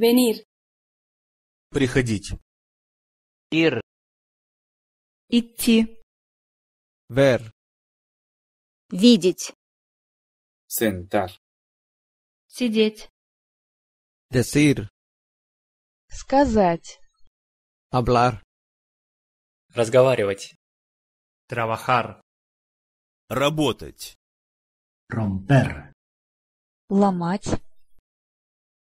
Venir. Приходить. Ir. Идти. Ver. Видеть. Sentar. Сидеть. Decir. Сказать. Hablar. Разговаривать. Trabajar. Работать. Romper. Ломать.